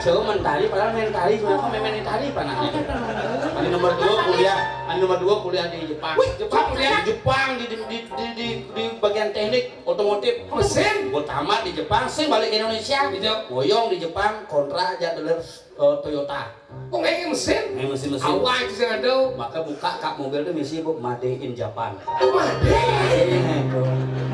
Jawa mentari padahal main tari sebenarnya main main tari panahnya. Ani nomor dua kuliah, ani nomor dua kuliah di Jepang. Jepang kuliah? di Jepang di di di, di, di, di bagian teknik otomotif. Mesin. Gue tamat di Jepang, sih balik ke Indonesia. Iya. Boyong di Jepang, kontrak aja dealer eh, Toyota. Kok nggak mesin? Ini mesin-mesin. Awal itu saya ada. Maka buka kap mobil itu misi bu Made in Japan. Oh, ada.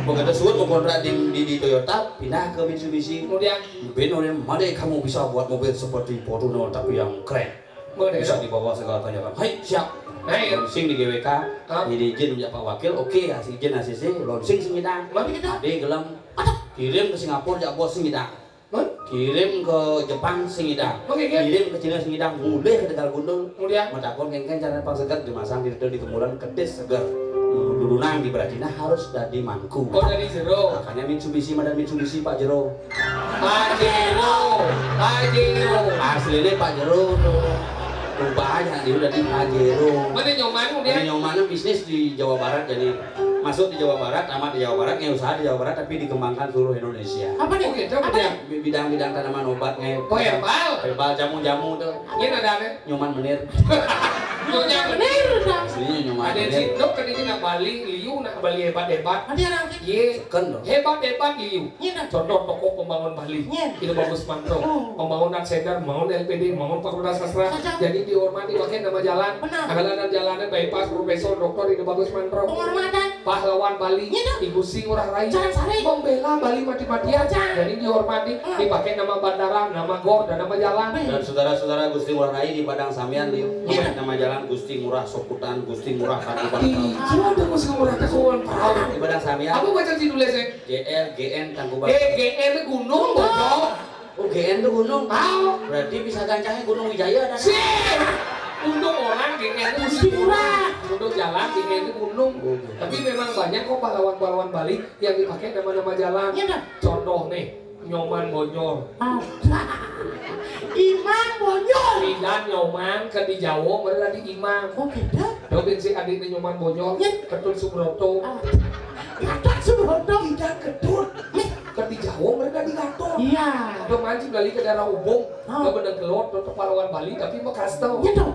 Begitu suut mau kontrak di, di, di Toyota, pindah ke Mitsubishi. Kemudian, Ben Made kamu bisa buat mobil seperti Fortuner tapi yang keren. Made Bisa dibawa segala tanyakan. Hai siap. Hai. Launching di GWK, jadi izin punya Pak Wakil, oke hasil izin ACC, launching semidang. Mari kita. Ade gelam, kirim ke Singapura jak bos semidang. Kirim ke Jepang oke. Kirim ke Cina semidang, mulai ke Tegal Gundul. Kemudian, Metakon kengkeng cara pang segar dimasang di di kemulan kedes segar. Dulunang di Bradina harus dari mangku. kau dari zero. Makanya Mitsubishi dan Mitsubishi Pak Jero. Pajero. Pajero. Aslinya Pak Jero tuh. Rupanya dia udah di Pak Jero. Mana nyoman Ini kemudian? nyomannya bisnis di Jawa Barat jadi masuk di Jawa Barat, tamat di Jawa Barat, nggak usaha di Jawa Barat tapi dikembangkan seluruh Indonesia. Apa nih? Gitu, kemudian. Bidang-bidang tanaman obat nge Oh, herbal. herbal jamu-jamu tuh Ini ada nih. nyoman menir. Nyonya bener. Aslinya nyoman Ada sindok kan ini nak Bali, liu nak Bali hebat-hebat. Ada orang. Ye, Seken dong. hebat-hebat liu. Contoh tokoh pembangun Bali, itu bagus mantap. Oh. Pembangunan sender, membangun LPD, membangun Fakultas Sastra. Jadi dihormati pakai nama jalan. Nama jalannya bypass, profesor, dokter, itu bagus mantap. Penghormatan. Pahlawan Bali, Rai, Jangan sari. membela Bali mati-matian. Jadi dihormati, Hmm. dipakai nama bandara, nama gor, dan nama jalan. Dan saudara-saudara Gusti Ngurah Rai di Padang Samyan di Iya. nama jalan Gusti Ngurah Soputan, Gusti Ih, Bangkal. Cuma ada musim murah kekuatan perahu. Di Padang Samyan, Apa baca judulnya sih? GL, GN, Tangkuban. GGN gunung, bocok. Oh, GN itu gunung. Tahu? Berarti bisa gancangnya Gunung Wijaya dan Sih. Untuk orang GGN itu Gusti Murah. Untuk jalan GGN itu gunung. Oh, Tapi memang banyak kok pahlawan-pahlawan Bali yang dipakai nama-nama jalan. Iya. Contoh nih, Nyoman Bonyol. Ah. Imam Bonyol. Lidan Nyoman ke di Jawa, mereka di Imam. Oh, beda. Dobin si adiknya Nyoman Bonyol, Iya. Ketut Subroto. Ah. Gatot Subroto. Tidak Ketut. Ke di Jawa, mereka di Gatot. Iya. Udah mancing balik ke daerah Ubung, Ah. ke Bedeng Kelot, ke pahlawan Bali, tapi mau kastel. Iya dong.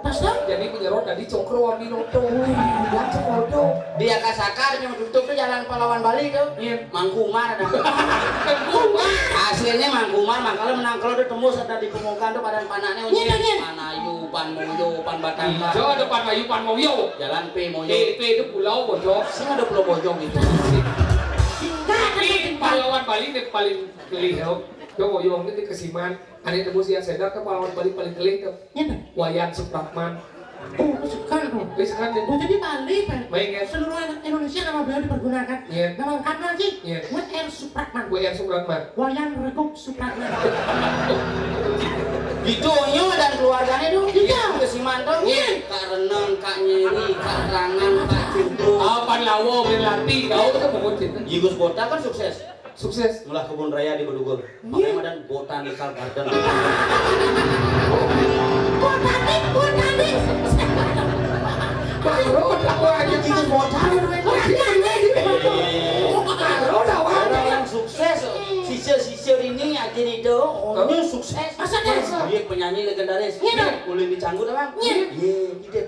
Pas dah. Jadi penyerot tadi Cokro Aminoto. Bilang Cekordo. dia kasakar yang tutup tuh jalan pahlawan Bali tuh. Iya. Mangkumar ada. Kedua. Hasilnya Mangkumar, makanya menang kalau dia tembus ada di pemukaan tuh badan panaknya Iya, iya, iya. Panayu, Panmoyo, Panbatangka. Hijau depan Bayu Panmoyo. Jalan P Moyo. PP itu pulau bocor. Sing ada pulau bojong gitu. Tapi pahlawan Bali paling kelihau. Ini di Kesiman. Ada tembus yang sedar ke pahlawan Bali paling kelih tuh. Iya, dah. Wayan Supratman. Oh, suka dong. Wis kan dia Oh, jadi Bali, Pak. main kan? Seluruh Indonesia nama beliau dipergunakan. Iya. Nama lengkapnya sih. Iya. W.R. Supratman. Wayan Supratman. Wayan Reguk Supratman. Gitu nyo dan keluarganya tuh. Iya. Ke Simanto. Iya. Kak Renang, Kak Nyeri, Kak Rangan, Kak Cimpo. Apa lawo berlatih kau itu pengutin. Jigus Bota kan sukses. Sukses. Mulai kebun raya di Bedugul. Makanya dan botanical garden. Botanik, botanik. Baru dakwah aja Jigus Bota. Iya, iya, iya. Baru aja. Orang yang sukses, sisir-sisir ini aja itu, orangnya sukses. Masa dah? Dia penyanyi legendaris. Iya, dong. Ulin dicanggut apa? Iya. Iya, Tite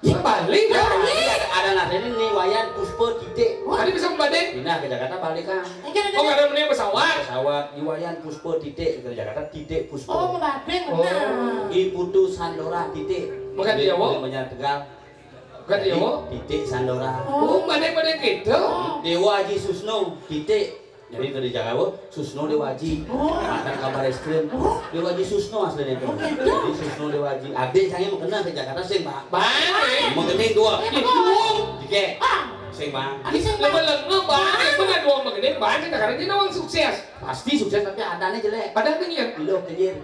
Puspa. Balik ya. Ada nadanya nih Wayan Puspa Tite. Tadi bisa membadeng. Pindah ke Jakarta balik kan. Oh ada menit pesawat. Pesawat Iwayan Puspa Tite ke Jakarta Tite Oh, Puspa. membadeng, Oh. benar. Iputu Sandora Tite. Bukan di Jawa? Banyak Tegal. Bukan di Jawa. Tite Sandora. Oh badeng-badeng gitu. Oh. Dewa Haji Susno Tite. Jadi dari Jakarta Susno Dewa Haji. Oh. Makan kabar es krim. Dewa Haji Susno aslinya itu. Oh, gitu. Jadi Susno Dewa Haji. Adik saya mau kenal ke Jakarta sing Pak. Balik. Mau kening dua. Oh. Ah, Sing Pak. ada sing Lama-lama balik. Itu nggak doang begini. Balik karena dia nawang sukses. Pasti sukses tapi adanya jelek. Padahal yang Lo kenyir.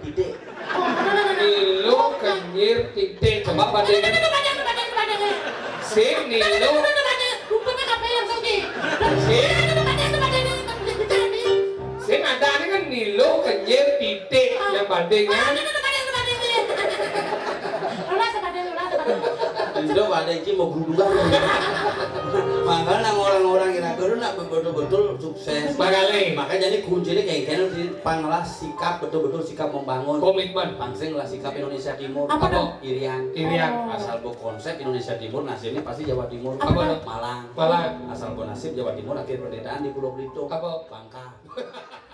Oh, benar. Nilo kenyir titik coba badeng. Sing Nilo. Rupanya kabeh yang saudi. Sing badeng. Ulah, badeng, ulah, badeng. Indo pada iki mau guduan. Makanya orang-orang kira kira nak betul-betul sukses. Makanya. Makanya jadi kuncinya kayak kena di panglah sikap betul-betul sikap membangun. Komitmen. Pangsing lah sikap Indonesia Timur. Apa dong? Irian. Irian. Asal bu konsep Indonesia Timur nasibnya pasti Jawa Timur. Apa dong? Malang. Malang. Asal bu nasib Jawa Timur akhir perdesaan di Pulau Belitung. Apa? Bangka.